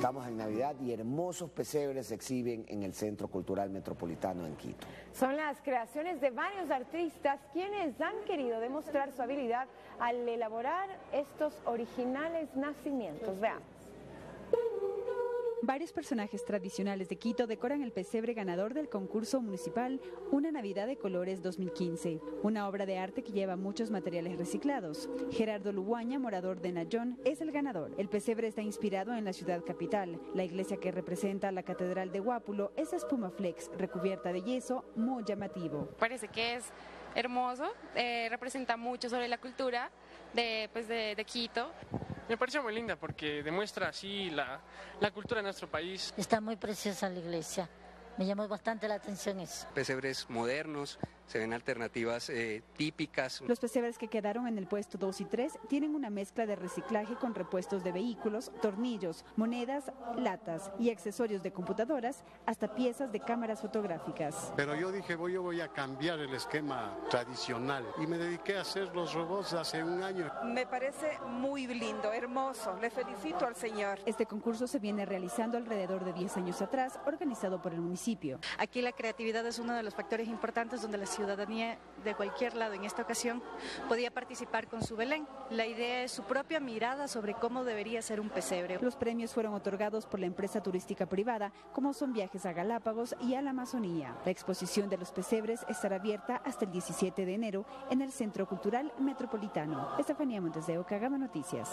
Estamos en Navidad y hermosos pesebres se exhiben en el Centro Cultural Metropolitano en Quito. Son las creaciones de varios artistas quienes han querido demostrar su habilidad al elaborar estos originales nacimientos. Veamos. Varios personajes tradicionales de Quito decoran el pesebre ganador del concurso municipal Una Navidad de Colores 2015, una obra de arte que lleva muchos materiales reciclados. Gerardo Luguaña, morador de Nayón, es el ganador. El pesebre está inspirado en la ciudad capital. La iglesia que representa la Catedral de Guápulo es espuma flex, recubierta de yeso, muy llamativo. Parece que es hermoso, eh, representa mucho sobre la cultura de, pues de, de Quito. Me pareció muy linda porque demuestra así la, la cultura de nuestro país. Está muy preciosa la iglesia. Me llamó bastante la atención eso. Pesebres modernos, se ven alternativas eh, típicas. Los pesebres que quedaron en el puesto 2 y 3 tienen una mezcla de reciclaje con repuestos de vehículos, tornillos, monedas, latas y accesorios de computadoras, hasta piezas de cámaras fotográficas. Pero yo dije, voy, yo voy a cambiar el esquema tradicional y me dediqué a hacer los robots hace un año. Me parece muy lindo, hermoso. Le felicito al señor. Este concurso se viene realizando alrededor de 10 años atrás, organizado por el municipio. Aquí la creatividad es uno de los factores importantes donde la ciudadanía de cualquier lado en esta ocasión podía participar con su Belén. La idea es su propia mirada sobre cómo debería ser un pesebre. Los premios fueron otorgados por la empresa turística privada, como son viajes a Galápagos y a la Amazonía. La exposición de los pesebres estará abierta hasta el 17 de enero en el Centro Cultural Metropolitano. Estefanía Montes de Oca, Gama Noticias.